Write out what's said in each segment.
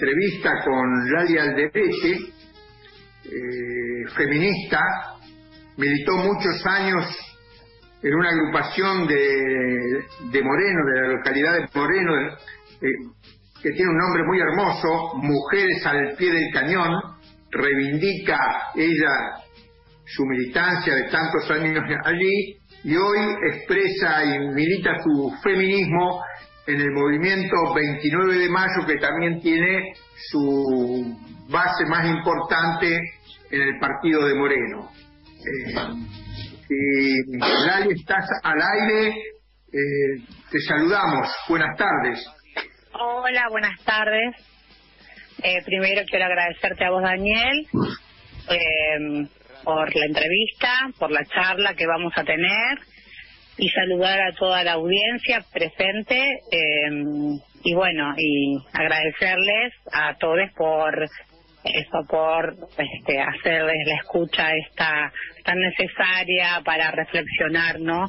entrevista con Lali Alderete, eh, feminista, militó muchos años en una agrupación de, Moreno, de la localidad de Moreno, eh, que tiene un nombre muy hermoso, Mujeres al pie del cañón, reivindica ella su militancia de tantos años allí y hoy expresa y milita su feminismo en el movimiento 29 de mayo que también tiene su base más importante en el partido de Moreno. Eh, Lali, estás al aire, eh, te saludamos. Buenas tardes. Hola, buenas tardes. Eh, primero quiero agradecerte a vos, Daniel, eh, por la entrevista, por la charla que vamos a tener y saludar a toda la audiencia presente eh, y bueno, y agradecerles a todos por eso, por este, hacerles la escucha esta tan necesaria para reflexionar, ¿no?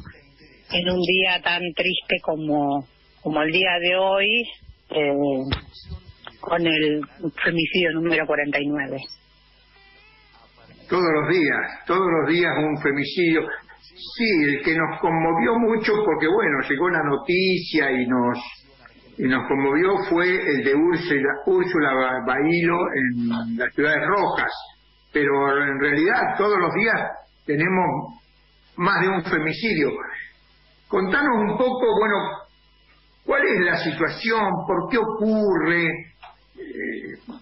En un día tan triste como, como el día de hoy, eh, con el femicidio número 49. Todos los días, todos los días un femicidio. Sí, el que nos conmovió mucho porque, bueno, llegó la noticia y nos y nos conmovió fue el de Úrsula, Úrsula Bailo en las ciudades rojas. Pero en realidad todos los días tenemos más de un femicidio. Contanos un poco, bueno, ¿Cuál es la situación? ¿Por qué ocurre? Eh,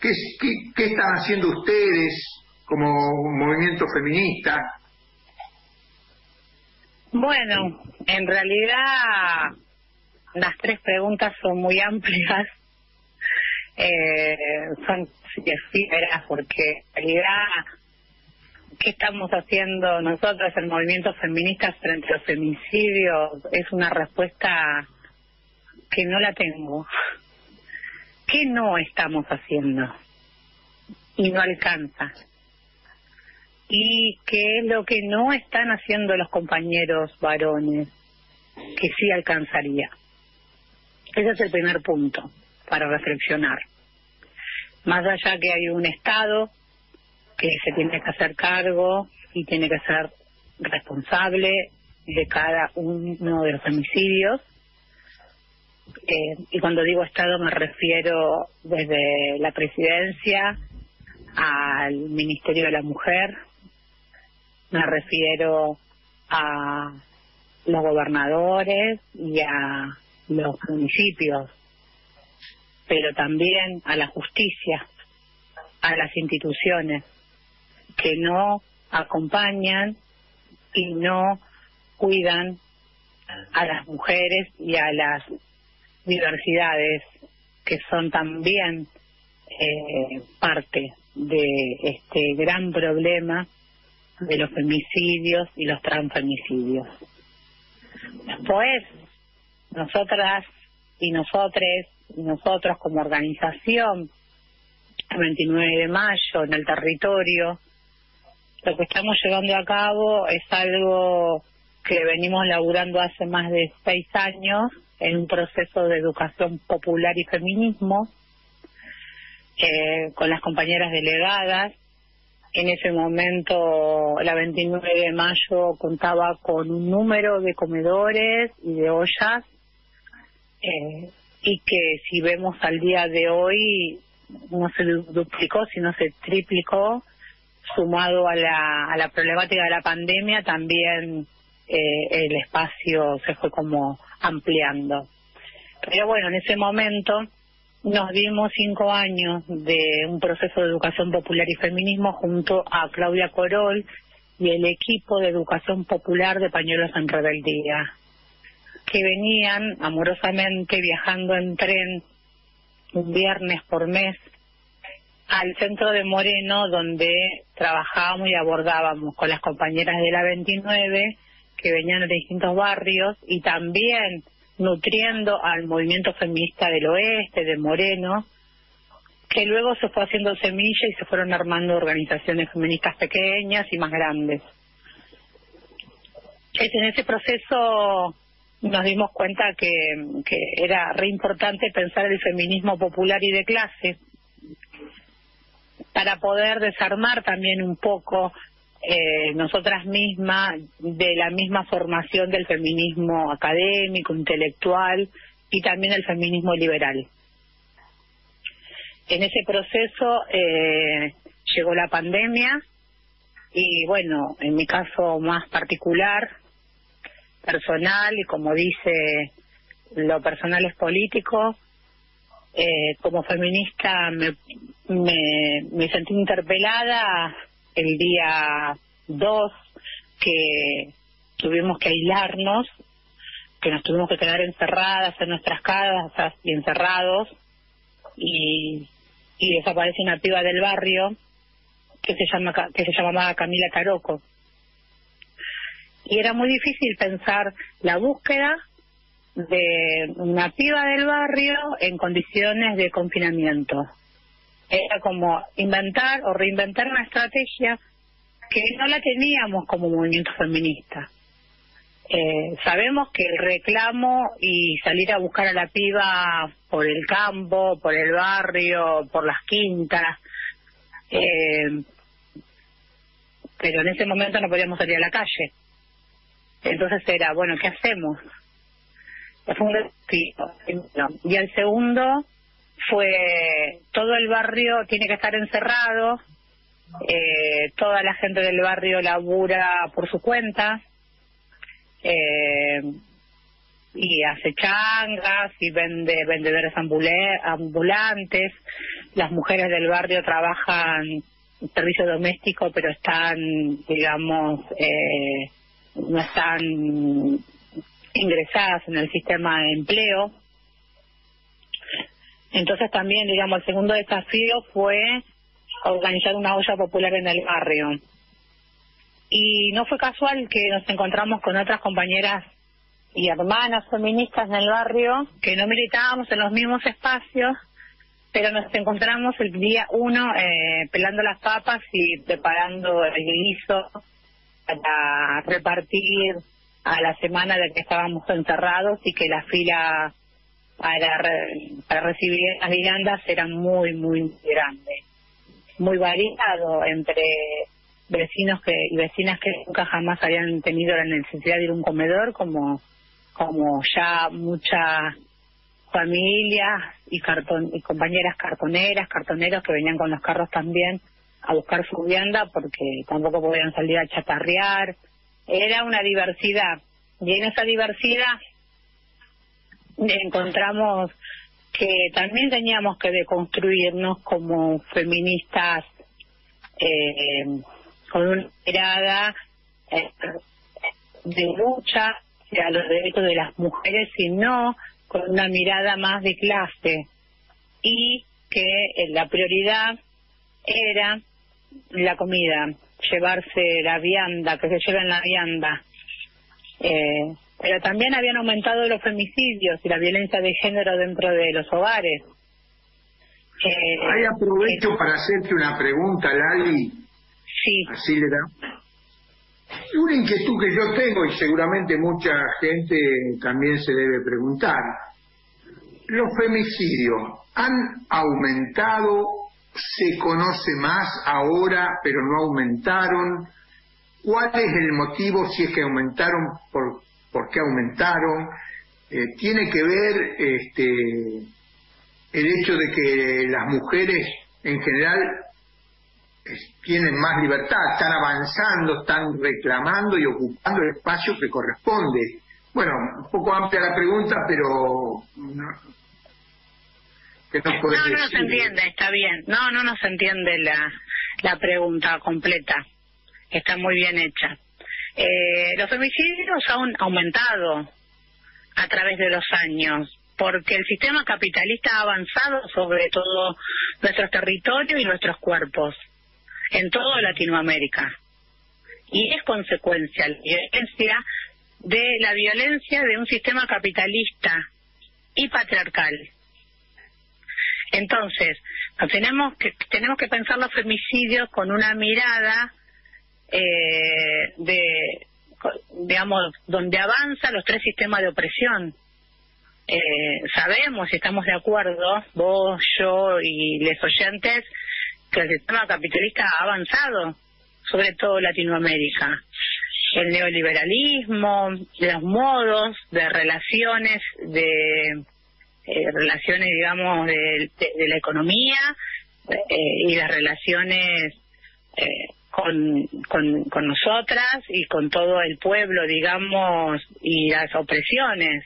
¿qué, qué, están haciendo ustedes como movimiento feminista? Bueno, en realidad las tres preguntas son muy amplias. Eh, son verás, porque en realidad ¿Qué estamos haciendo nosotros, el movimiento feminista, frente a los femicidios? Es una respuesta que no la tengo. ¿Qué no estamos haciendo? Y no alcanza. ¿Y qué es lo que no están haciendo los compañeros varones? Que sí alcanzaría. Ese es el primer punto para reflexionar. Más allá que hay un Estado que se tiene que hacer cargo y tiene que ser responsable de cada uno de los homicidios. Eh, y cuando digo Estado me refiero desde la presidencia al Ministerio de la Mujer, me refiero a los gobernadores y a los municipios, pero también a la justicia, a las instituciones, que no acompañan y no cuidan a las mujeres y a las diversidades que son también eh, parte de este gran problema de los femicidios y los transfemicidios. Después, nosotras y nosotres y nosotros como organización, el 29 de mayo en el territorio, lo que estamos llevando a cabo es algo que venimos laburando hace más de seis años en un proceso de educación popular y feminismo eh, con las compañeras delegadas. En ese momento, la 29 de mayo, contaba con un número de comedores y de ollas eh, y que si vemos al día de hoy no se duplicó, sino se triplicó sumado a la, a la problemática de la pandemia, también eh, el espacio se fue como ampliando. Pero bueno, en ese momento nos dimos cinco años de un proceso de educación popular y feminismo junto a Claudia Corol y el equipo de educación popular de Pañuelos en Rebeldía, que venían amorosamente viajando en tren un viernes por mes al centro de Moreno, donde trabajábamos y abordábamos con las compañeras de la 29 que venían de distintos barrios y también nutriendo al movimiento feminista del oeste, de Moreno, que luego se fue haciendo semilla y se fueron armando organizaciones feministas pequeñas y más grandes. Es en ese proceso nos dimos cuenta que, que era re importante pensar el feminismo popular y de clase para poder desarmar también un poco eh, nosotras mismas de la misma formación del feminismo académico, intelectual y también el feminismo liberal. En ese proceso eh, llegó la pandemia y bueno, en mi caso más particular, personal y como dice, lo personal es político, eh, como feminista me, me, me sentí interpelada el día 2 que tuvimos que aislarnos, que nos tuvimos que quedar encerradas en nuestras casas y encerrados y, y desaparece una piba del barrio que se llama que se llamaba Camila Taroco y era muy difícil pensar la búsqueda de una piba del barrio en condiciones de confinamiento. Era como inventar o reinventar una estrategia que no la teníamos como movimiento feminista. Eh, sabemos que el reclamo y salir a buscar a la piba por el campo, por el barrio, por las quintas, eh, pero en ese momento no podíamos salir a la calle. Entonces era, bueno, ¿qué hacemos? Fue un desafío. Y el segundo fue, todo el barrio tiene que estar encerrado, eh, toda la gente del barrio labura por su cuenta, eh, y hace changas y vende vendedores ambulantes. Las mujeres del barrio trabajan servicio doméstico, pero están, digamos, eh, no están ingresadas en el sistema de empleo. Entonces también, digamos, el segundo desafío fue organizar una olla popular en el barrio. Y no fue casual que nos encontramos con otras compañeras y hermanas feministas en el barrio que no militábamos en los mismos espacios, pero nos encontramos el día uno eh, pelando las papas y preparando el guiso para repartir a la semana de que estábamos encerrados y que la fila para, para recibir las viandas era muy, muy grande. Muy variado entre vecinos que y vecinas que nunca jamás habían tenido la necesidad de ir a un comedor, como, como ya muchas familias y, carton, y compañeras cartoneras, cartoneros que venían con los carros también a buscar su vianda porque tampoco podían salir a chatarrear. Era una diversidad. Y en esa diversidad encontramos que también teníamos que deconstruirnos como feministas eh, con una mirada eh, de lucha hacia los derechos de las mujeres, sino con una mirada más de clase y que la prioridad era la comida, llevarse la vianda, que se lleven la vianda. Eh, pero también habían aumentado los femicidios y la violencia de género dentro de los hogares. Eh, Ahí aprovecho para hacerte una pregunta, Lali. Sí. Así le da. Una inquietud que yo tengo y seguramente mucha gente también se debe preguntar. ¿Los femicidios han aumentado se conoce más ahora, pero no aumentaron. ¿Cuál es el motivo si es que aumentaron? ¿Por, por qué aumentaron? Eh, tiene que ver este, el hecho de que las mujeres en general tienen más libertad, están avanzando, están reclamando y ocupando el espacio que corresponde. Bueno, un poco amplia la pregunta, pero no, no, se entiende, está bien. No, no nos entiende la, la pregunta completa. Está muy bien hecha. Eh, los femicidios han aumentado a través de los años porque el sistema capitalista ha avanzado sobre todo nuestros territorios y nuestros cuerpos en toda Latinoamérica. Y es consecuencia, la violencia de la violencia de un sistema capitalista y patriarcal entonces, tenemos que tenemos que pensar los femicidios con una mirada eh, de digamos, donde avanza los tres sistemas de opresión. Eh, sabemos y estamos de acuerdo, vos, yo y los oyentes, que el sistema capitalista ha avanzado, sobre todo Latinoamérica. El neoliberalismo, los modos de relaciones, de eh, relaciones, digamos, de, la economía eh, y las relaciones eh, con, con, con nosotras y con todo el pueblo, digamos, y las opresiones.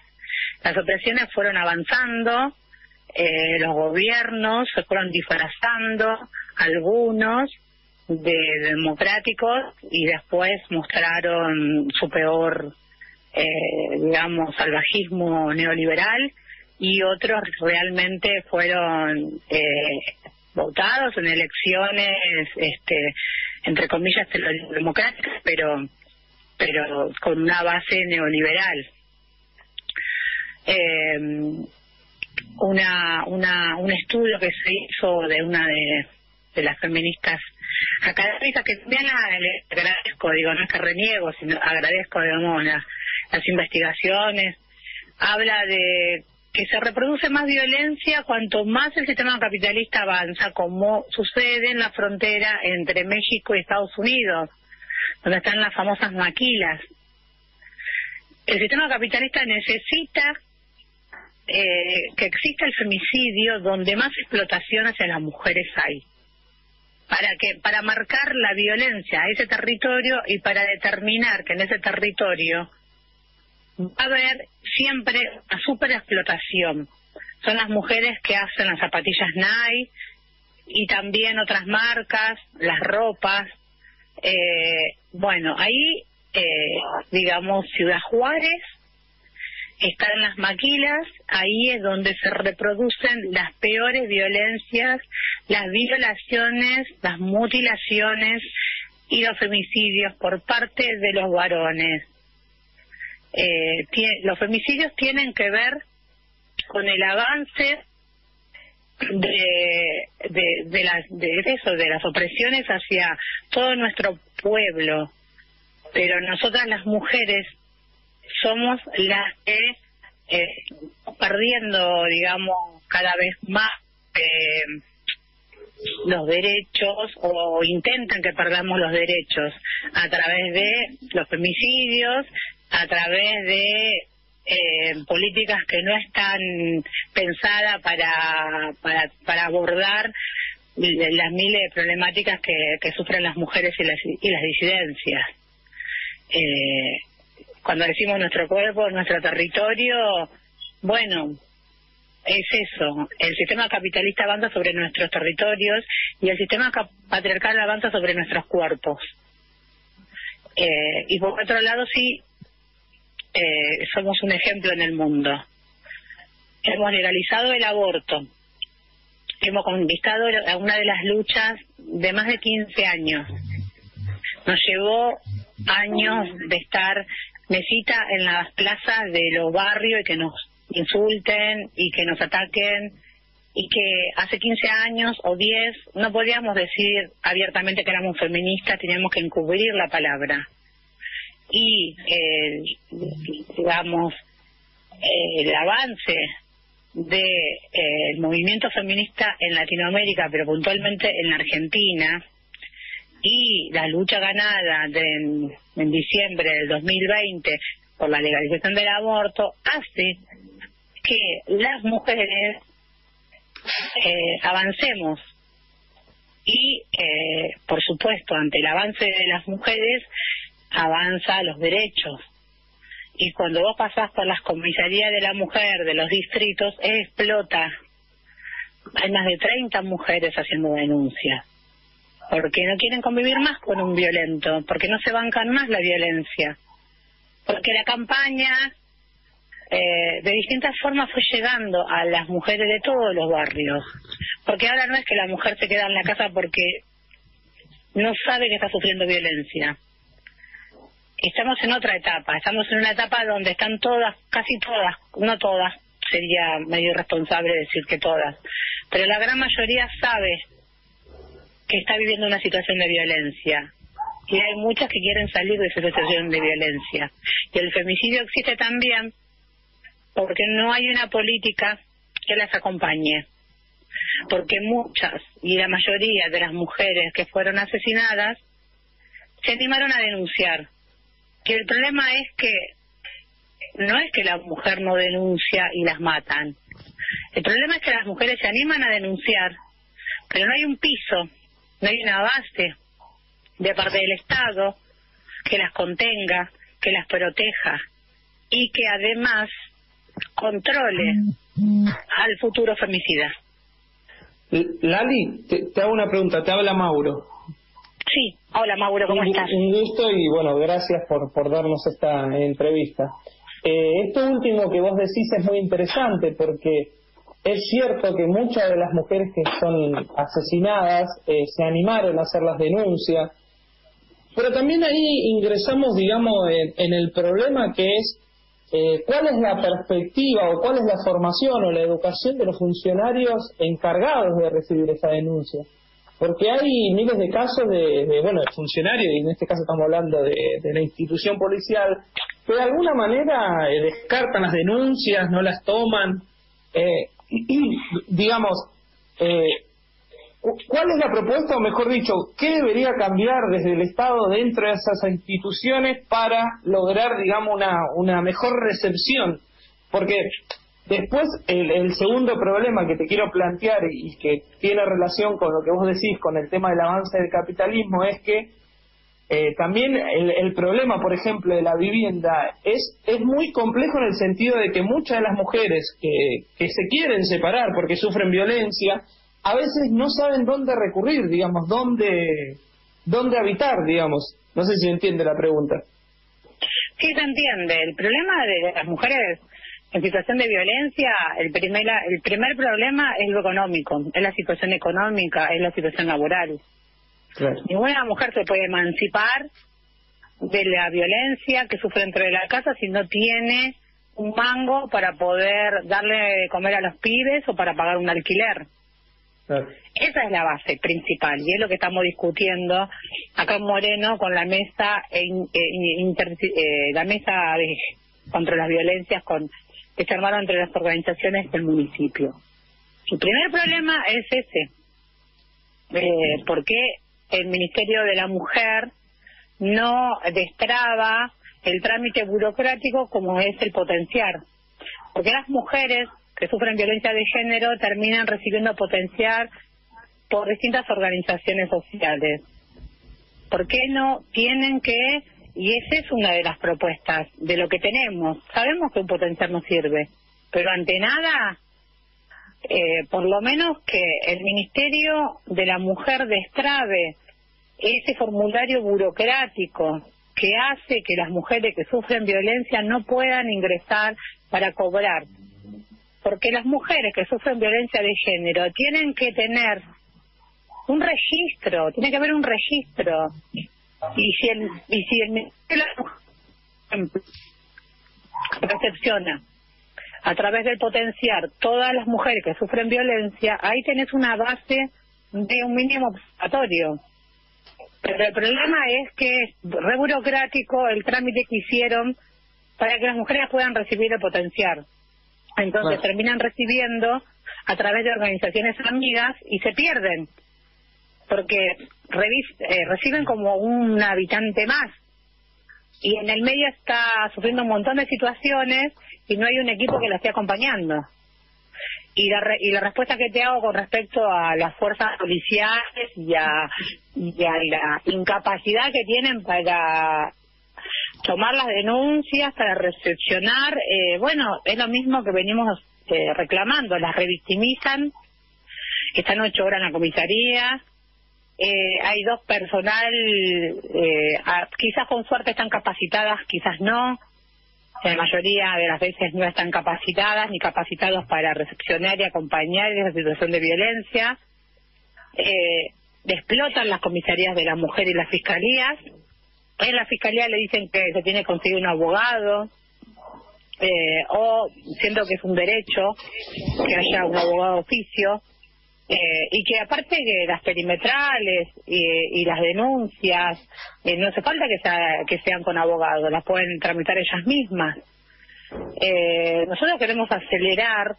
Las opresiones fueron avanzando, eh, los gobiernos se fueron disfrazando, algunos de democráticos y después mostraron su peor, eh, digamos, salvajismo neoliberal y otros realmente fueron eh, votados en elecciones, este, entre comillas, democráticas, pero, pero con una base neoliberal. Eh, una, una, un estudio que se hizo de una de, las feministas académicas que también le agradezco, digo, no es que reniego, sino agradezco, digamos, las investigaciones, habla de que se reproduce más violencia cuanto más el sistema capitalista avanza, como sucede en la frontera entre México y Estados Unidos, donde están las famosas maquilas. El sistema capitalista necesita eh, que exista el femicidio donde más explotación hacia las mujeres hay para que para marcar la violencia a ese territorio y para determinar que en ese territorio va a haber siempre una superexplotación. Son las mujeres que hacen las zapatillas Nike y también otras marcas, las ropas. Eh, bueno, ahí, eh, digamos, Ciudad Juárez está en las maquilas, ahí es donde se reproducen las peores violencias, las violaciones, las mutilaciones y los femicidios por parte de los varones eh, los femicidios tienen que ver con el avance de, de, de, las, de eso, de las opresiones hacia todo nuestro pueblo. Pero nosotras las mujeres somos las que eh, perdiendo, digamos, cada vez más eh, los derechos o intentan que perdamos los derechos a través de los femicidios, a través de eh, políticas que no están pensadas para, para, abordar las miles de problemáticas que, que sufren las mujeres y las, y las disidencias. Eh, cuando decimos nuestro cuerpo, nuestro territorio, bueno, es eso. El sistema capitalista avanza sobre nuestros territorios y el sistema patriarcal avanza sobre nuestros cuerpos. Eh, y por otro lado, sí, eh, somos un ejemplo en el mundo. Hemos legalizado el aborto. Hemos conquistado una de las luchas de más de 15 años. Nos llevó años de estar mesita en las plazas de los barrios y que nos insulten y que nos ataquen y que hace 15 años o 10 no podíamos decir abiertamente que éramos feministas, teníamos que encubrir la palabra y el, digamos el avance del de, movimiento feminista en Latinoamérica, pero puntualmente en la Argentina, y la lucha ganada de, en, diciembre del 2020 por la legalización del aborto, hace que las mujeres eh, avancemos. Y, eh, por supuesto, ante el avance de las mujeres, avanza los derechos. Y cuando vos pasás por las comisarías de la mujer de los distritos, explota. Hay más de 30 mujeres haciendo denuncias. Porque no quieren convivir más con un violento, porque no se bancan más la violencia. Porque la campaña eh, de distintas formas fue llegando a las mujeres de todos los barrios. Porque ahora no es que la mujer se queda en la casa porque no sabe que está sufriendo violencia estamos en otra etapa, estamos en una etapa donde están todas, casi todas, no todas, sería medio irresponsable decir que todas, pero la gran mayoría sabe que está viviendo una situación de violencia y hay muchas que quieren salir de esa situación de violencia. Y el femicidio existe también porque no hay una política que las acompañe. Porque muchas y la mayoría de las mujeres que fueron asesinadas se animaron a denunciar. Que el problema es que no es que la mujer no denuncia y las matan. El problema es que las mujeres se animan a denunciar, pero no hay un piso, no hay una base de parte del Estado que las contenga, que las proteja y que además controle al futuro femicida. Lali, te, hago una pregunta, te habla Mauro. Sí, hola Mauro, ¿cómo estás? Un gusto y bueno, gracias por, por darnos esta entrevista. Eh, esto último que vos decís es muy interesante porque es cierto que muchas de las mujeres que son asesinadas eh, se animaron a hacer las denuncias, pero también ahí ingresamos, digamos, en, el problema que es eh, cuál es la perspectiva o cuál es la formación o la educación de los funcionarios encargados de recibir esa denuncia. Porque hay miles de casos de, bueno, de funcionarios, y en este caso estamos hablando de, la institución policial, que de alguna manera eh, descartan las denuncias, no las toman. Eh, y, digamos, eh, ¿Cuál es la propuesta, o mejor dicho, qué debería cambiar desde el Estado dentro de esas instituciones para lograr, digamos, una, una mejor recepción? Porque después el, segundo problema que te quiero plantear y que tiene relación con lo que vos decís, con el tema del avance del capitalismo, es que eh, también el, problema, por ejemplo, de la vivienda es, es muy complejo en el sentido de que muchas de las mujeres que, que se quieren separar porque sufren violencia, a veces no saben dónde recurrir, digamos, dónde, dónde habitar, digamos. No sé si entiende la pregunta. Sí, se entiende. El problema de las mujeres en situación de violencia, el primer, el primer problema es lo económico, es la situación económica, es la situación laboral. Ninguna mujer se puede emancipar de la violencia que sufre dentro de la casa si no tiene un mango para poder darle de comer a los pibes o para pagar un alquiler. Esa es la base principal y es lo que estamos discutiendo acá en Moreno con la mesa eh, eh, la mesa de, contra las violencias con que se armaron entre las organizaciones del municipio. El primer problema es ese, eh, ¿por qué el Ministerio de la Mujer no destraba el trámite burocrático como es el potenciar? Porque las mujeres que sufren violencia de género terminan recibiendo potenciar por distintas organizaciones sociales. ¿Por qué no tienen que, y esa es una de las propuestas de lo que tenemos, sabemos que un potencial no sirve, pero ante nada, eh, por lo menos que el Ministerio de la Mujer destrabe ese formulario burocrático que hace que las mujeres que sufren violencia no puedan ingresar para cobrar porque las mujeres que sufren violencia de género tienen que tener un registro, tiene que haber un registro. Y si el, y si el recepciona a través del potenciar todas las mujeres que sufren violencia, ahí tenés una base de un mínimo observatorio. Pero el problema es que es re burocrático el trámite que hicieron para que las mujeres puedan recibir el potenciar. Entonces terminan recibiendo a través de organizaciones amigas y se pierden, porque eh, reciben como un habitante más. Y en el medio está sufriendo un montón de situaciones y no hay un equipo que la esté acompañando. Y la, y la respuesta que te hago con respecto a las fuerzas policiales y a, y a la incapacidad que tienen para tomar las denuncias, para recepcionar, eh, bueno, es lo mismo que venimos eh, reclamando, las revictimizan, están ocho horas en la comisaría, eh, hay dos personal, quizás con suerte están capacitadas, quizás no, la mayoría de las veces no están capacitadas ni capacitados para recepcionar y acompañar esa situación de violencia. Eh, explotan las comisarías de la mujer y las fiscalías en la fiscalía le dicen que se tiene que conseguir un abogado, eh, o siento que es un derecho que haya un abogado oficio. Eh, y que aparte que las perimetrales y, las denuncias, eh, no hace falta que, que sean con abogados, las pueden tramitar ellas mismas. Eh, nosotros queremos acelerar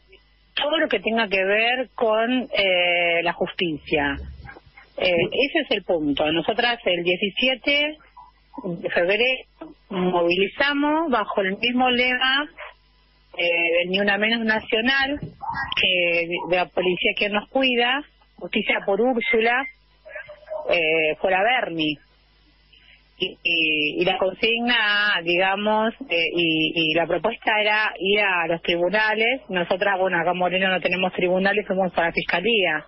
todo lo que tenga que ver con eh, la justicia. Eh, ese es el punto. Nosotras el 17 de febrero movilizamos bajo el mismo lema eh, Ni una menos nacional, que de la policía que nos cuida, justicia por Úrsula, eh, fuera Bernie y, la consigna, digamos, eh, y, la propuesta era ir a los tribunales. Nosotras, bueno, acá en Moreno no tenemos tribunales, somos para la fiscalía.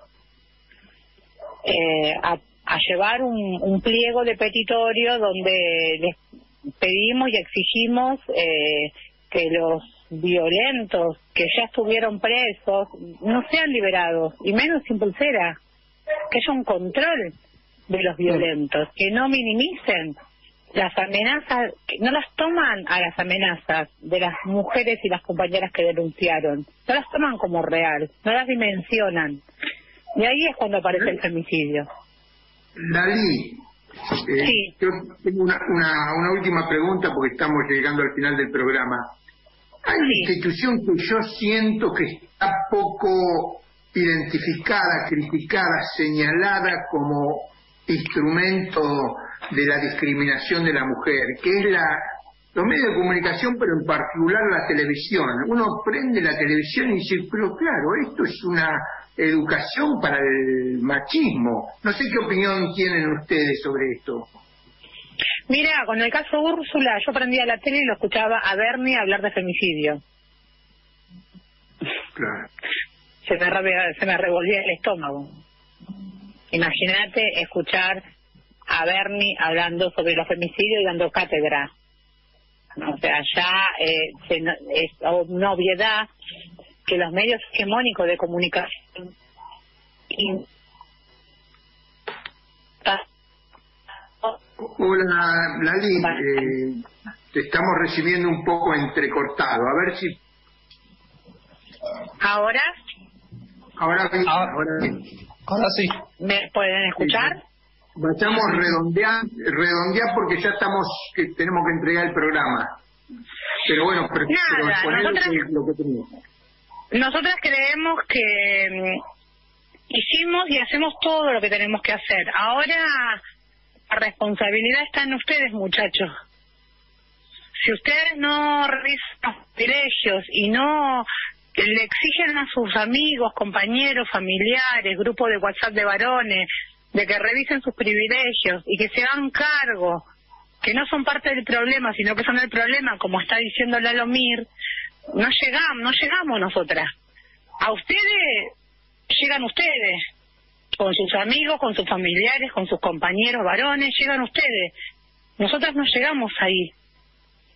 Eh, a, llevar un, pliego de petitorio donde les pedimos y exigimos eh, que los violentos que ya estuvieron presos no sean liberados, y menos sin pulsera, que haya un control de los violentos, que no minimicen las amenazas, que no las toman a las amenazas de las mujeres y las compañeras que denunciaron, no las toman como real, no las dimensionan. Y ahí es cuando aparece el femicidio. Lali, eh, yo tengo una, una, última pregunta porque estamos llegando al final del programa. Hay una institución que yo siento que está poco identificada, criticada, señalada como instrumento de la discriminación de la mujer, que es la los medios de comunicación, pero en particular la televisión. Uno prende la televisión y dice, pero claro, esto es una educación para el machismo. No sé qué opinión tienen ustedes sobre esto. Mira, con el caso Úrsula, yo prendía la tele y lo escuchaba a Bernie hablar de femicidio. Claro. Se me, se me revolvía el estómago. Imagínate escuchar a Bernie hablando sobre los femicidios y dando cátedra. O sea, ya eh, es una obviedad que los medios hegemónicos de comunicación Hola, Lali, eh, te estamos recibiendo un poco entrecortado. A ver si. ¿Ahora? Ahora, ahora, ahora Ahora sí. ¿Me pueden escuchar? Vayamos a redondear, redondear porque ya estamos, que tenemos que entregar el programa. Pero bueno, pero, Nada, nosotras, lo que tenemos. Nosotras creemos que mm, hicimos y hacemos todo lo que tenemos que hacer. Ahora la responsabilidad está en ustedes, muchachos. Si ustedes no revisan los privilegios y no le exigen a sus amigos, compañeros, familiares, grupos de WhatsApp de varones, de que revisen sus privilegios y que se hagan cargo, que no son parte del problema, sino que son el problema, como está diciendo Lalo Mir, no llegamos, no llegamos nosotras. A ustedes llegan ustedes, con sus amigos, con sus familiares, con sus compañeros varones, llegan ustedes. Nosotras no llegamos ahí.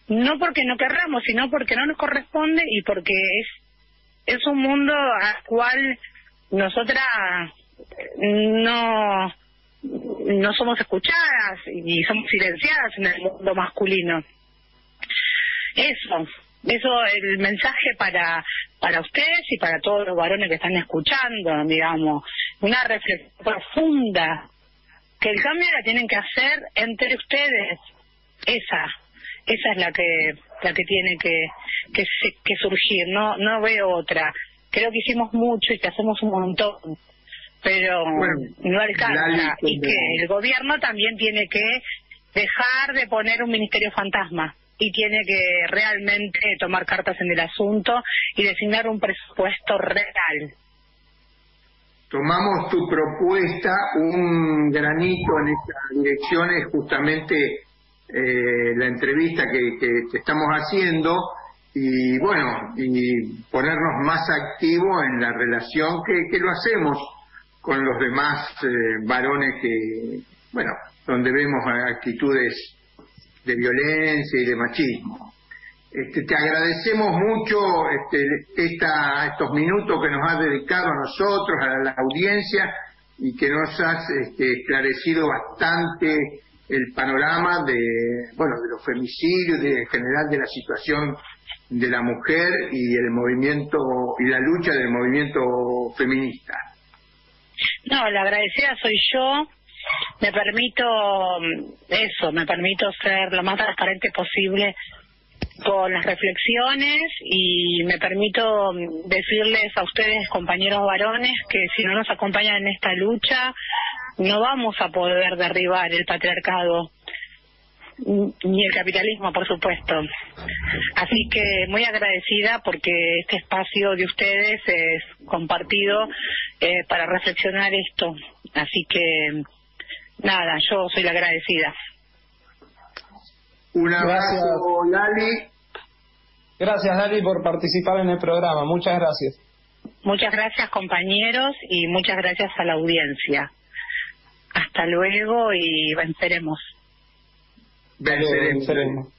No porque no querramos, sino porque no nos corresponde y porque es es un mundo al cual nosotras no no somos escuchadas y somos silenciadas en el mundo masculino. Eso, eso el mensaje para para ustedes y para todos los varones que están escuchando, digamos, una reflexión profunda que el cambio la tienen que hacer entre ustedes, esa, esa es la que la que tiene que que, que surgir. No no veo otra. Creo que hicimos mucho y que hacemos un montón pero no alcanza. y que el gobierno también tiene que dejar de poner un ministerio fantasma y tiene que realmente tomar cartas en el asunto y designar un presupuesto real. Tomamos tu propuesta, un granito en esta dirección es justamente eh, la entrevista que, estamos haciendo y bueno, y ponernos más activos en la relación que, que lo hacemos con los demás eh, varones que, bueno, donde vemos actitudes de violencia y de machismo. Este, te agradecemos mucho este, esta, estos minutos que nos has dedicado a nosotros, a la audiencia, y que nos has este, esclarecido bastante el panorama de, bueno, de los femicidios, de, en general de la situación de la mujer y el movimiento y la lucha del movimiento feminista. No, la agradecida soy yo. Me permito mm, eso, me permito ser lo más transparente posible con las reflexiones y me permito mm, decirles a ustedes, compañeros varones, que si no nos acompañan en esta lucha, no vamos a poder derribar el patriarcado ni el capitalismo, por supuesto. Así que muy agradecida porque este espacio de ustedes es compartido eh, para reflexionar esto. Así que nada, yo soy la agradecida. Un abrazo, Lali. Gracias, Lali, por participar en el programa. Muchas gracias. Muchas gracias, compañeros, y muchas gracias a la audiencia. Hasta luego y venceremos. Venceremos.